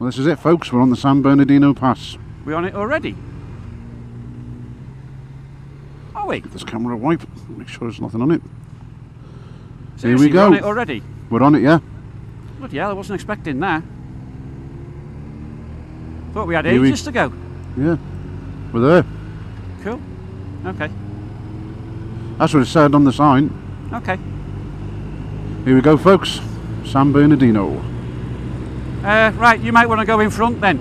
Well, this is it, folks. We're on the San Bernardino Pass. We're on it already? Are we? Give this camera a wipe. Make sure there's nothing on it. Seriously, we go. We're on it already? We're on it, yeah. Bloody hell, I wasn't expecting that. Thought we had Here we- ages to go. Yeah. We're there. Cool. Okay. That's what it said on the sign. Okay. Here we go, folks. San Bernardino. Uh, right, you might want to go in front then.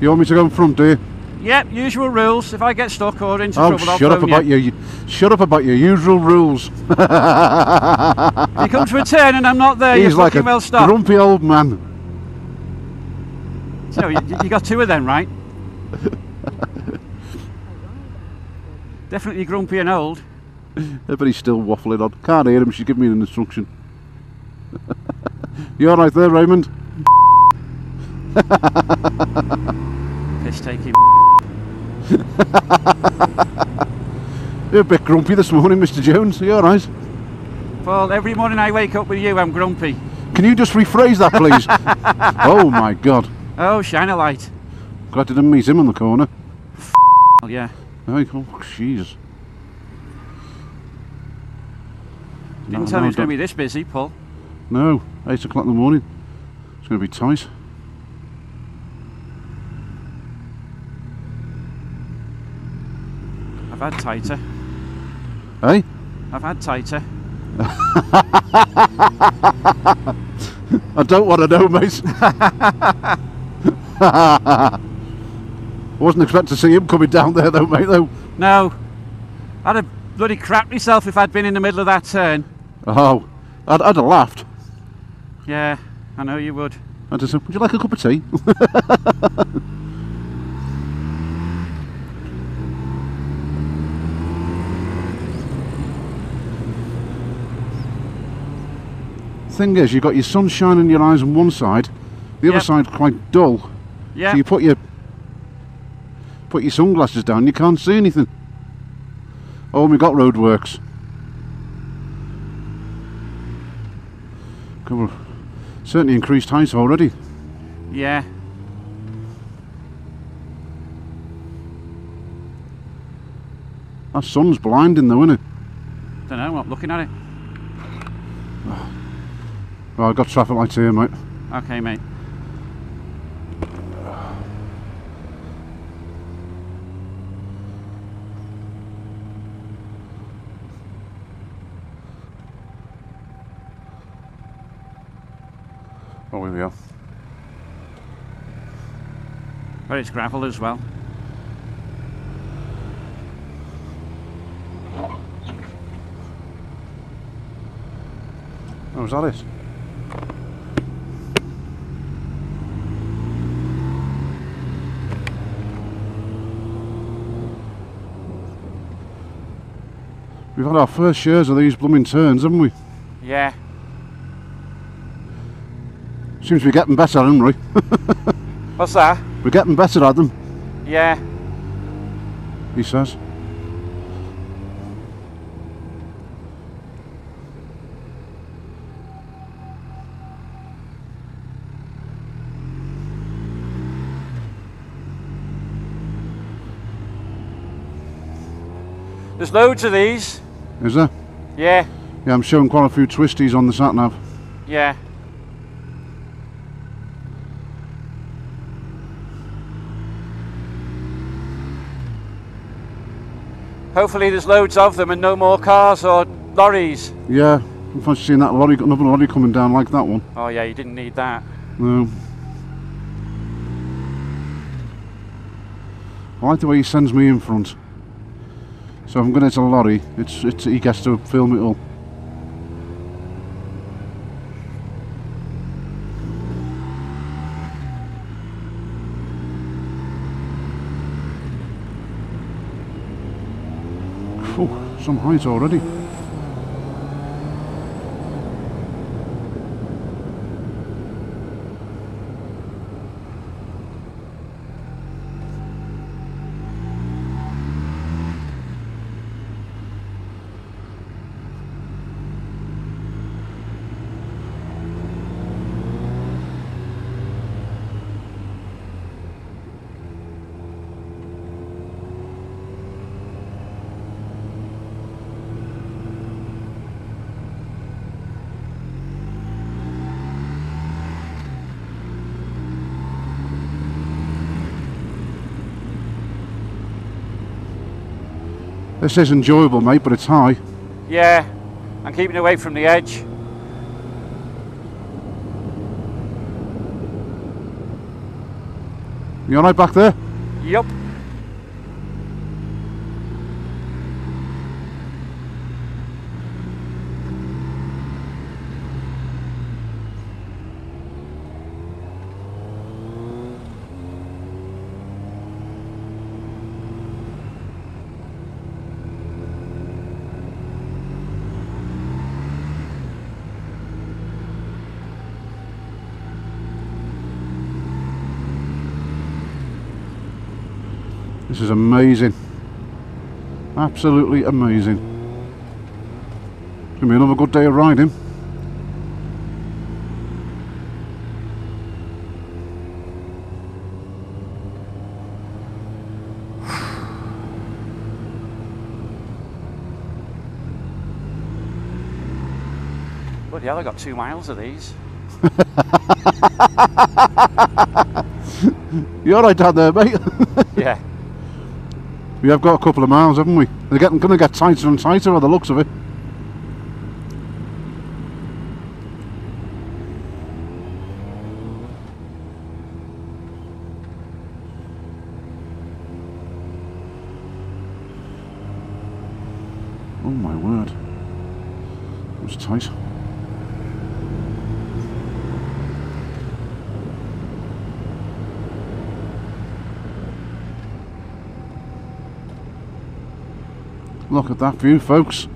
You want me to go in front, do you? Yep, usual rules. If I get stuck or into Oh, trouble, I'll shut up about you. your shut up about your usual rules. You come to a turn and I'm not there. He's like a well grumpy old man. So you, you got two of them, right? Definitely grumpy and old. But he's still waffling on. Can't hear him. She's giving me an instruction. you all right there, Raymond? Piss taking. You're a bit grumpy this morning, Mr. Jones. Are you all right? Well, every morning I wake up with you, I'm grumpy. Can you just rephrase that, please? oh my God! Oh, shine a light. Glad I didn't meet him on the corner. Well, yeah. Oh, oh jeez. Didn't No, tell no, me it's going to be this busy, Paul. No, eight o'clock in the morning. It's going to be tight. Had tighter. Hey? I've had tighter. I don't want to know, mate. Wasn't expecting to see him coming down there, though, mate. Though. No. I'd have bloody crapped myself if I'd been in the middle of that turn. Oh, I'd, I'd have laughed. Yeah, I know you would. I'd have said, "Would you like a cup of tea?" Thing is, you've got your sunshine in your eyes on one side, the other Yep. side quite dull. Yeah. So you put your put your sunglasses down, you can't see anything. Oh, we got roadworks. Come on. Certainly increased height already. Yeah. That sun's blinding though, isn't it? Don't know, I'm not looking at it. Oh, I've got traffic lights here, mate. Okay, mate. Oh, here we are. But it's gravel as well. Oh, is that it? We've had our first shares of these blooming turns, haven't we? Yeah. Seems to be getting better, haven't we? What's that? We're getting better at them, Yeah. he says. There's loads of these. Is there? Yeah. Yeah, I'm showing quite a few twisties on the sat nav. Yeah. Hopefully there's loads of them and no more cars or lorries. Yeah, I've seen that lorry, another lorry coming down like that one. Oh yeah, you didn't need that. No. I like the way he sends me in front. So I'm going to a lorry, it's, it's he gets to film it all. Phew, some height already. This is enjoyable, mate, but it's high. Yeah, I'm keeping away from the edge. You alright back there? Yup. This is amazing. Absolutely amazing. It's going to be another good day of riding. Bloody hell, I got two miles of these. You alright down there, mate? Yeah. We have got a couple of miles, haven't we? They're getting going to get tighter and tighter by the looks of it. Oh my word. It was tight. Look at that view, folks.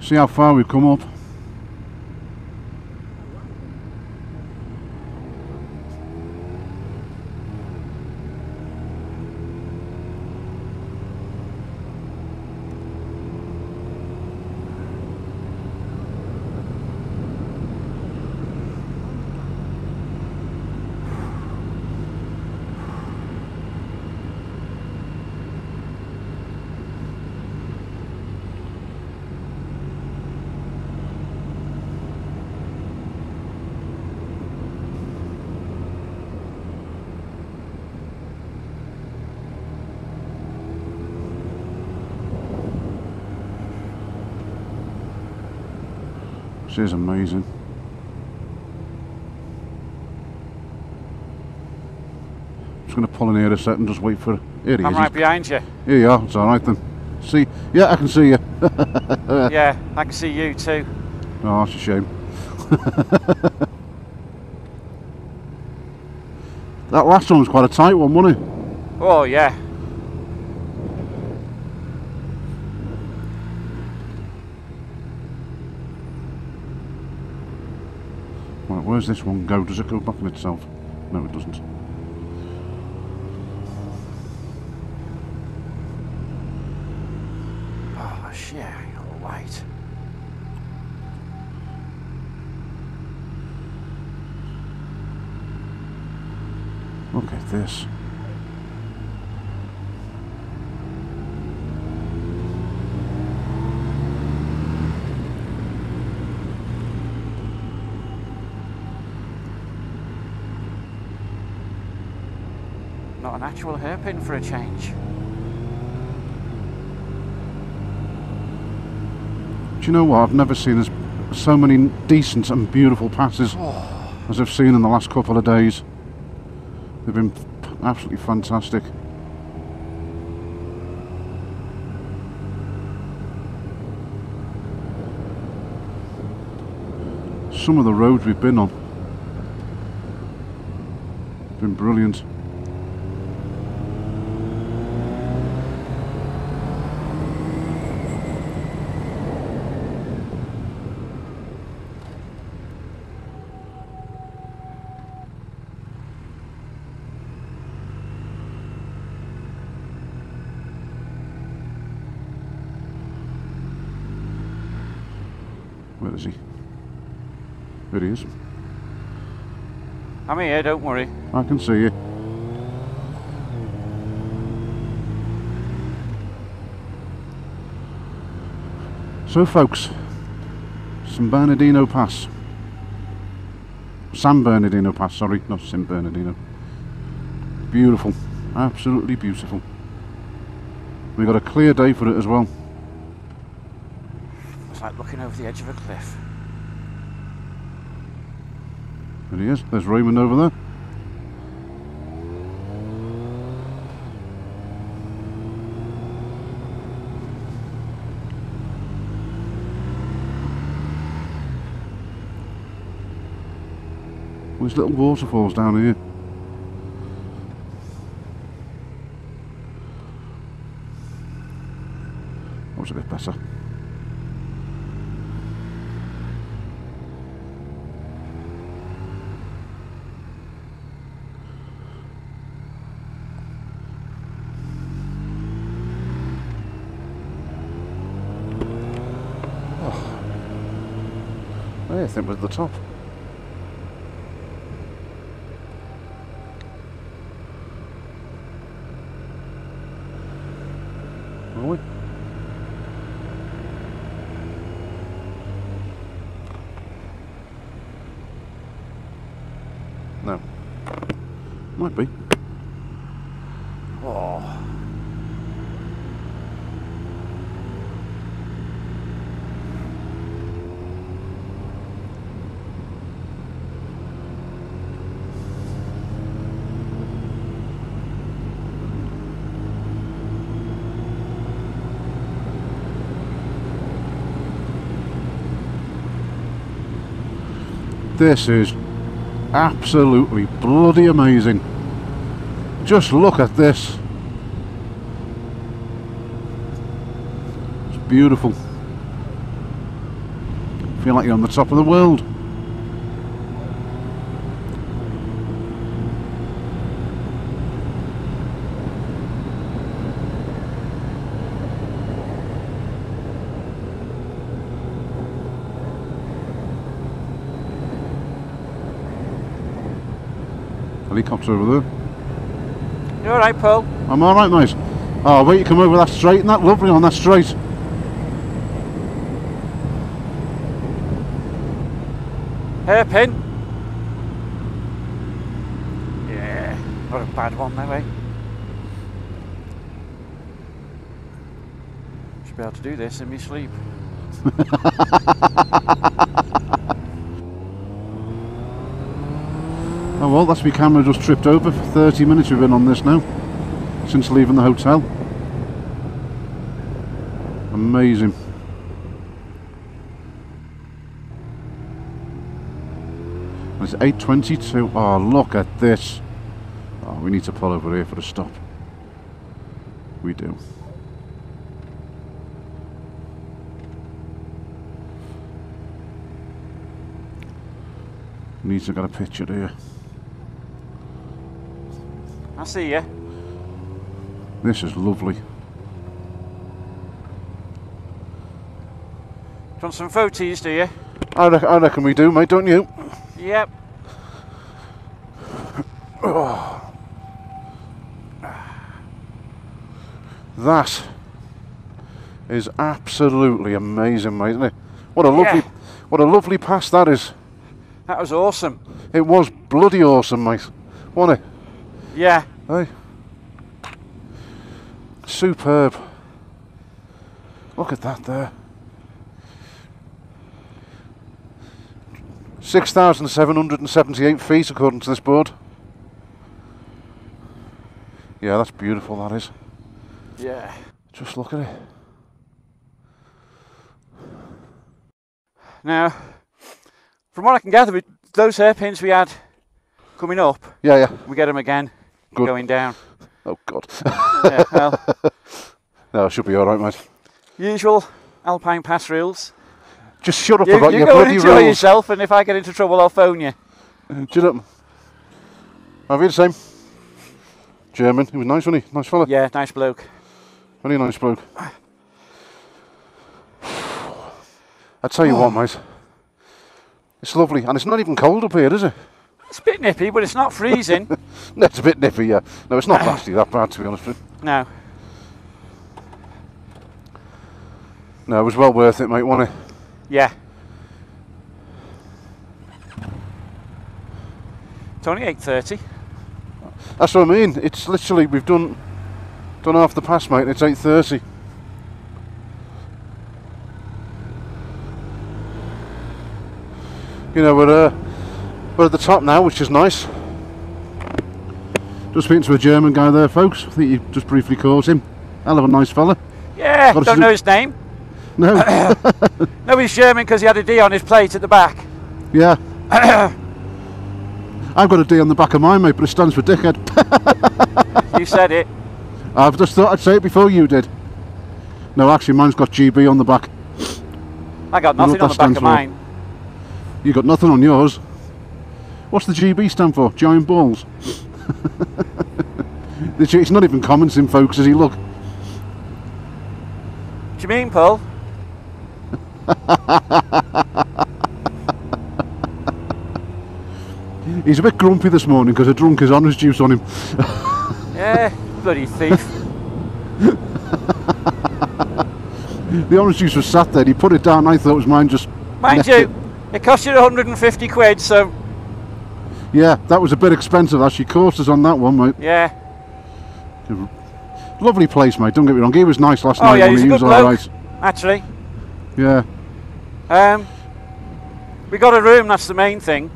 See how far we've come up. This is amazing. Just going to pull in here a second, just wait for. Here he I'm is. right behind you. Here you are. It's all right then. See? Yeah, I can see you. Yeah, I can see you too. Oh, that's a shame. that last one was quite a tight one, wasn't it? Oh, yeah. Right, where's this one go? Does it go back on itself? No, it doesn't. Oh, shit, you're right. Look at this. Not an actual hairpin for a change. Do you know what? I've never seen as so many decent and beautiful passes oh. as I've seen in the last couple of days. They've been absolutely fantastic. Some of the roads we've been on have been brilliant. Where is he? There he is. I'm here, don't worry. I can see you. So, folks, San Bernardino Pass. San Bernardino Pass, sorry, not San Bernardino. Beautiful, absolutely beautiful. We got a clear day for it as well. It's like looking over the edge of a cliff. There he is. There's Raymond over there. There's little waterfalls down here. That was a bit better. Think we're the top. Are we? No. Might be. Oh. This is absolutely bloody amazing. Just look at this. It's beautiful. Feel like you're on the top of the world. Over there. You alright, Paul? I'm alright, mate. Oh, wait, you come over that straight and that lovely on that straight. Hairpin? Yeah, not a bad one though, eh? Should be able to do this in my sleep. That's my camera just tripped over. For 30 minutes we've been on this now. Since leaving the hotel. Amazing. It's 8.22. Oh, look at this. Oh, we need to pull over here for a stop. We do. Need to get a picture here. I see you. This is lovely. Do you want some photos, do you? I, re- I reckon we do, mate, don't you? Yep. That is absolutely amazing, mate, isn't it? What a lovely, Yeah. what a lovely pass that is. That was awesome. It was bloody awesome, mate. Wasn't it? Yeah. Hey. Superb. Look at that there. 6,778 feet according to this board. Yeah, that's beautiful, that is. Yeah. Just look at it. Now, from what I can gather, those hairpins we had coming up, Yeah, yeah. we get them again Good. going down. Oh, God. Yeah, well, no, it should be alright, mate. usual Alpine Pass rules. Just shut up You, about you your go and enjoy rules. yourself, and if I get into trouble, I'll phone you. Uh, Shut up. Have you the same? German. He was nice, wasn't he? Nice fella. Yeah, nice bloke. Very nice bloke. I tell you what, mate. It's lovely, and it's not even cold up here, is it? It's a bit nippy, but it's not freezing. No, it's a bit nippy, yeah. No, it's not nasty that bad, to be honest with you. no. No, it was well worth it, mate, wasn't it? Yeah. It's only 8.30. That's what I mean. It's literally we've done Done half the pass, mate. It's 8.30. You know, we're, uh, we're at the top now, which is nice. Just speaking to a German guy there, folks. I think you just briefly caught him. Hell of a nice fella. Yeah, is don't know his name. No, No, he's German because he had a D on his plate at the back. yeah. I've got a D on the back of mine, mate, but it stands for dickhead. You said it. I've just thought I'd say it before you did. No, actually, mine's got GB on the back. I got nothing on the back of for? mine. You got nothing on yours. What's the GB stand for? Giant balls. It's not even commenting, folks. As he look, Do you mean, Paul? he's a bit grumpy this morning because I drunk his honours juice on him. Yeah, bloody thief. The orange juice was sat there. He put it down. I thought it was mine. Just Mind you, it. it cost you 150 quid, so Yeah, that was a bit expensive. Actually, courses on that one, mate. yeah. Lovely place, mate. Don't get me wrong. He was nice last Oh night. yeah, when he good was all bloke. right. Actually, Yeah, um, we got a room. That's the main thing.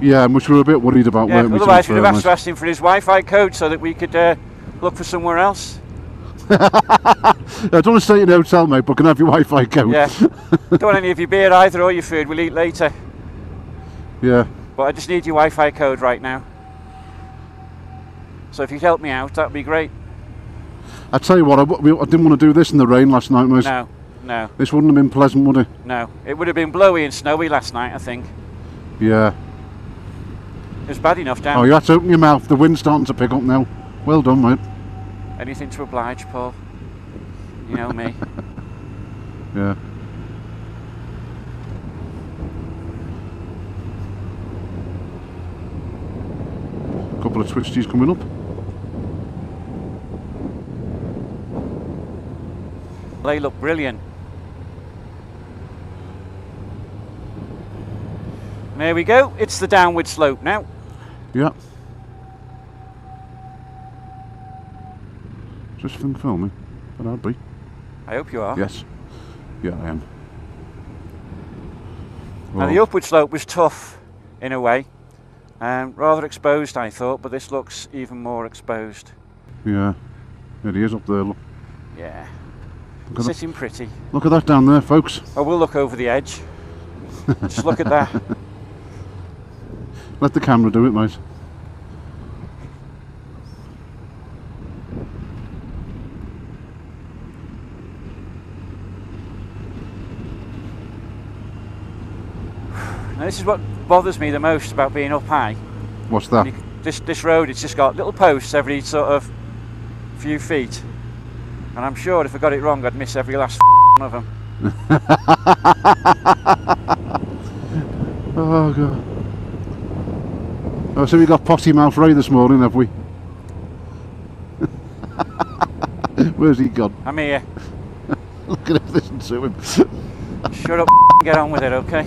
yeah. Which we were a bit worried about, Yeah. we? Otherwise, we'd have asked, to mate? ask him for his Wi-Fi code so that we could uh, look for somewhere else. I don't want to stay in a hotel, mate, but can I have your Wi-Fi code? Yeah. Don't want any of your beer either or your food. We'll eat later. Yeah. But I just need your Wi-Fi code right now. So if you'd help me out, that'd be great. I tell you what, I didn't want to do this in the rain last night, mate. No, no, This wouldn't have been pleasant, would it? no. It would have been blowy and snowy last night, I think. Yeah. It was bad enough down. Oh, you had to open your mouth. The wind's starting to pick up now. Well done, mate. Anything to oblige, Paul. You know me. Yeah. Couple of twisties coming up. they look brilliant. There we go. It's the downward slope now. Yeah. Just think filming. But I'd be. I hope you are. Yes. Yeah, I am. Now the upward slope was tough in a way. Um, rather exposed, I thought, but this looks even more exposed. yeah. It is up there. Look, Yeah. look, at that, Sitting pretty. look at that down there, folks. Oh, we'll look over the edge. Just look at that. Let the camera do it, mate. This is what bothers me the most about being up high. What's that? You- This this road, it's just got little posts every sort of few feet, and I'm sure if I got it wrong, I'd miss every last one of them. Oh, God. Oh, so we got potty mouth Ray this morning, have we? Where's he gone? I'm here. Look at him, listen to him. Shut up. Get on with it, okay?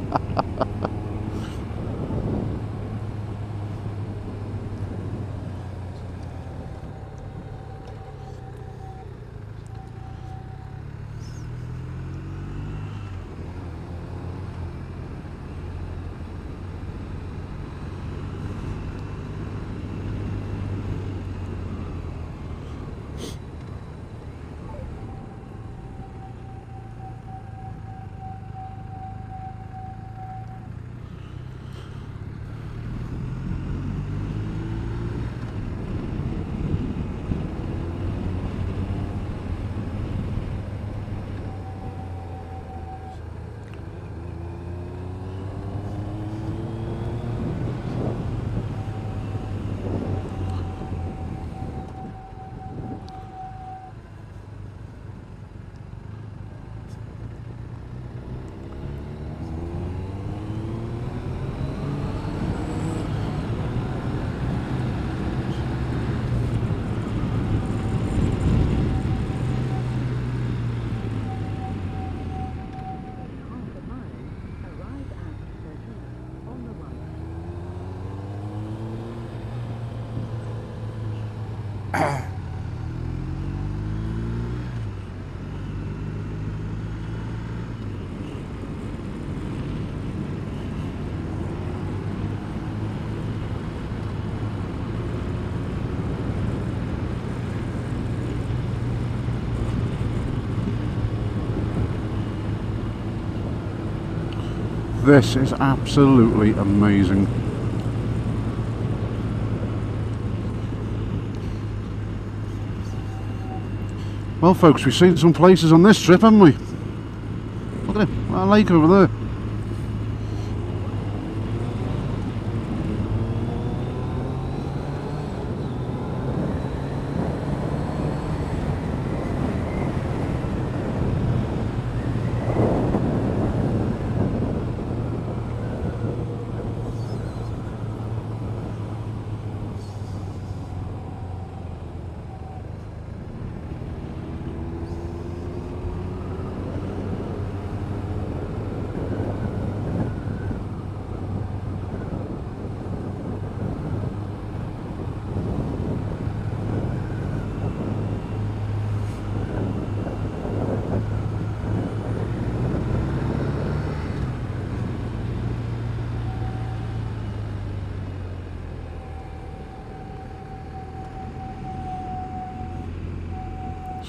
This is absolutely amazing. Well folks, we've seen some places on this trip, haven't we? Look at that lake over there.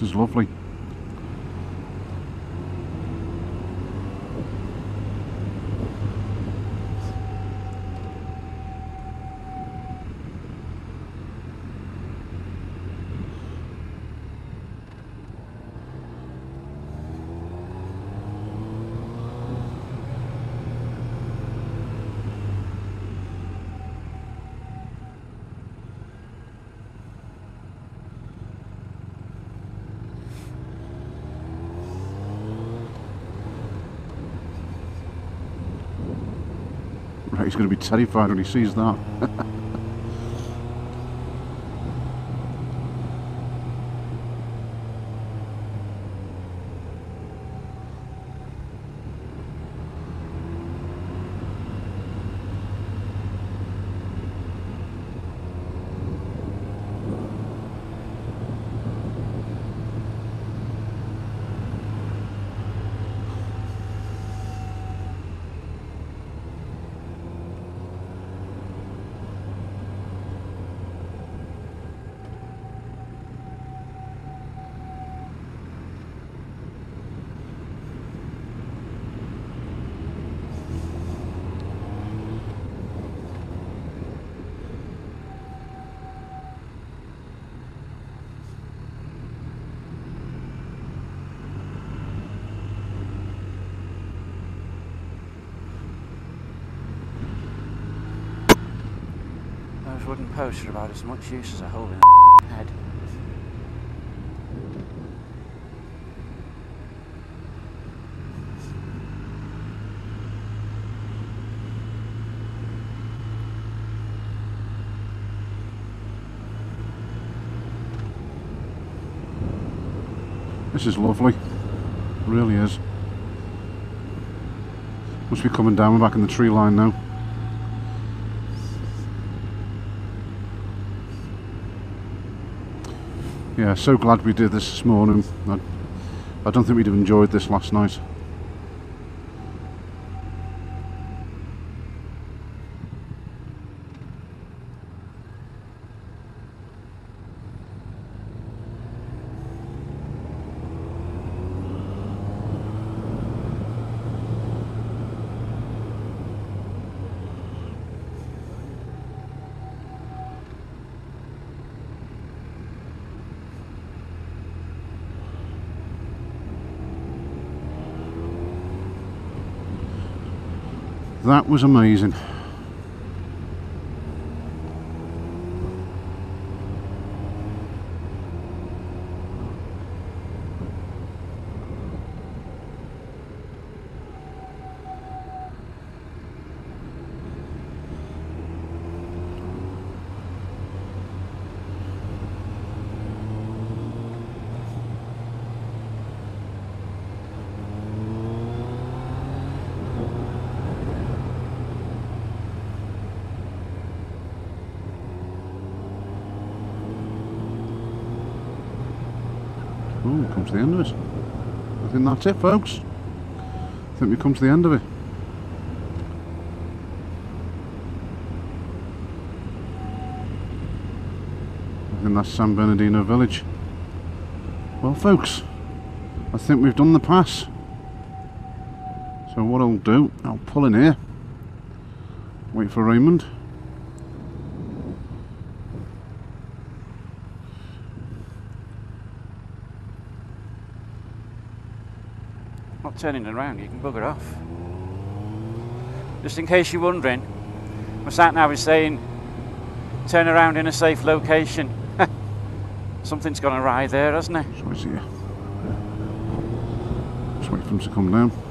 Is lovely. He's going to be terrified when he sees that. wooden posts are about as much use as a hole in a head. This is lovely. It really is. Must be coming down. We're back in the tree line now. Yeah, so glad we did this this morning. I, I don't think we'd have enjoyed this last night. That was amazing. Oh, come to the end of it. I think that's it, folks. I think we come to the end of it. I think that's San Bernardino village. Well, folks, I think we've done the pass. So what I'll do, I'll pull in here, wait for Raymond. Not turning around, you can bugger off. Just in case you're wondering, my sat nav is saying turn around in a safe location. Something's gone awry there, hasn't it? So it's here. Just wait for him to come down.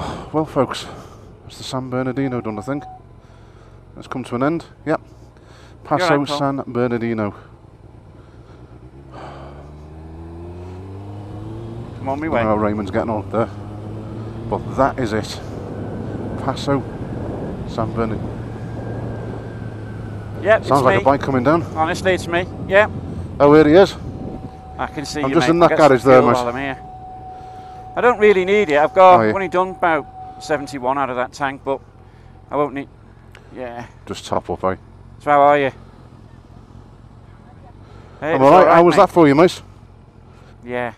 Oh, well, folks, that's the San Bernardino done, I think. It's come to an end. Yep. Paso right, San Bernardino. Come on, I way. how Raymond's getting on up there. But that is it. Paso San Bernardino. Yep, it's Sounds like me. a bike coming down. Honestly, it's me. Yeah, Oh, here he is. I can see I'm you, just in that some garage there, mate. While I'm here. I don't really need it. I've got Oh, yeah. Only done about 71 out of that tank, but I won't need. Yeah. Just top up, eh? So how are you? Hey, I'm was alright. How was mate. that for you, mate? Yeah,